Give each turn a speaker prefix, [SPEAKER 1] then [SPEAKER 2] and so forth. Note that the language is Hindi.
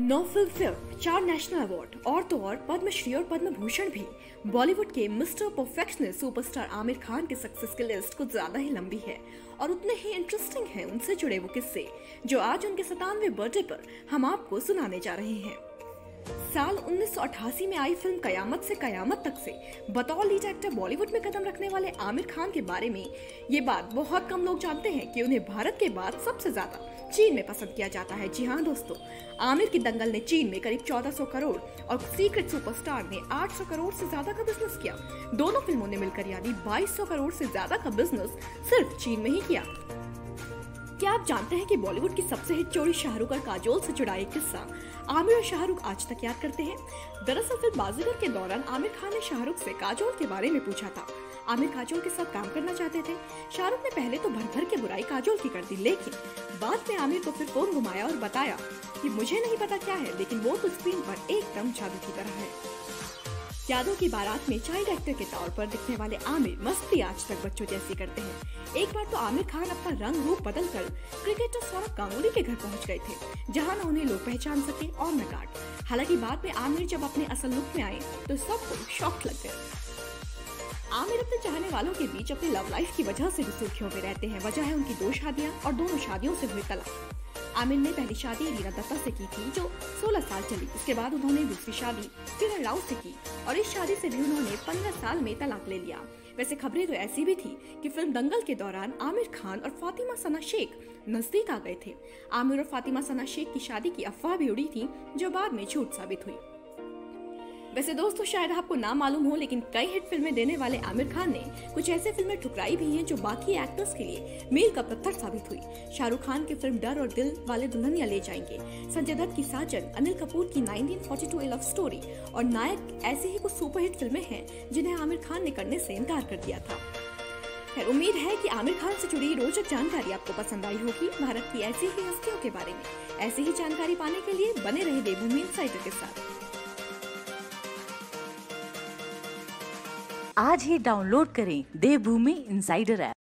[SPEAKER 1] नौ फ़िल्म, चार नेशनल अवार्ड, और तो और पद्मश्री और पद्म भूषण भी। बॉलीवुड के mister perfectionist superstar Aamir Khan के सक्सेस की लिस्ट कुछ ज़्यादा ही लंबी है, और उतने ही इंटरेस्टिंग है उनसे जुड़े वो किस्से, जो आज उनके सतानवे बर्थडे पर हम आपको सुनाने जा रहे हैं। साल 1988 में आई फ़िल्म कयामत से कयामत तक से बतौर लीड एक्टर बॉलीवुड में कदम रखने वाले आमिर खान के बारे में ये बात बहुत कम लोग जानते हैं कि उन्हें भारत के बाद सबसे ज़्यादा चीन में पसंद किया जाता है। जी हाँ दोस्तों, आमिर की दंगल ने चीन में करीब 1400 करोड़ और सीक्रेट सुपरस्टार ने 800 करोड़ से ज़्यादा का बिज़नेस किया। दोनों फ़िल्मों ने मिलकर यानी 2200 करोड़ से ज़्यादा का बिज़नेस सिर्फ़ चीन में ही किया। क्या आप जानते हैं कि बॉलीवुड की सबसे हिट जोड़ी शाहरुख और काजोल से जुड़ा एक किस्सा? आमिर और शाहरुख आज तक याद करते हैं। दरअसल फ़िल्म बाजीगर के दौरान आमिर खान ने शाहरुख से काजोल के बारे में पूछा था। आमिर काजोल के साथ काम करना चाहते थे। शाहरुख ने पहले तो भर भर के बुराई काजोल की कर दी, लेकिन बाद में आमिर को फिर फ़ोन घुमाया और बताया कि मुझे नहीं पता क्या है, लेकिन वो तो स्क्रीन पर एकदम जादू की तरह है। यादव की बारात में चाइल्ड एक्टर के तौर पर दिखने वाले आमिर मस्ती आज तक बच्चों जैसी करते हैं। एक बार तो आमिर खान अपना रंग रूप बदल कर क्रिकेटर सौरभ गांगुली के घर पहुँच गए थे, जहाँ न उन्हें लोग पहचान सके और न गार्ड हालाँकि बाद में आमिर जब अपने असल लुक में आए तो सबको शौक लग गए आमिर अपने चाहने वालों के बीच अपनी लव लाइफ की वजह से भी सुर्खियों में रहते हैं। वजह है उनकी दो शादियाँ और दोनों शादियों से हुए तलाक। आमिर ने पहली शादी रीना दत्ता से की थी, जो 16 साल चली। उसके बाद उन्होंने दूसरी शादी किरण राव से की और इस शादी से भी उन्होंने 15 साल में तलाक ले लिया। वैसे खबरें तो ऐसी भी थी कि फ़िल्म दंगल के दौरान आमिर खान और फातिमा सना शेख नज़दीक आ गए थे। आमिर और फातिमा सना शेख की शादी की अफवाह भी उड़ी थी, जो बाद में झूठ साबित हुई। वैसे दोस्तों, शायद आपको ना मालूम हो, लेकिन कई हिट फ़िल्में देने वाले आमिर खान ने कुछ ऐसे फ़िल्में ठुकराई भी हैं जो बाकी एक्टर्स के लिए मील का पत्थर साबित हुई। शाहरुख खान की फ़िल्म डर और दिल वाले दुल्हनिया ले जाएँगे। संजय दत्त की साजन, अनिल कपूर की 1942 लव स्टोरी और नायक ऐसी ही कुछ सुपरहिट फ़िल्में हैं जिन्हें आमिर खान ने करने से इनकार कर दिया था। उम्मीद है कि आमिर खान से जुड़ी रोचक जानकारी आपको पसंद आई होगी भारत की ऐसी ही हस्तियों के बारे में। ऐसी ही जानकारी पाने के लिए बने रहे देवभूमि इंसाइडर के साथ।
[SPEAKER 2] आज ही डाउनलोड करें देवभूमि इंसाइडर ऐप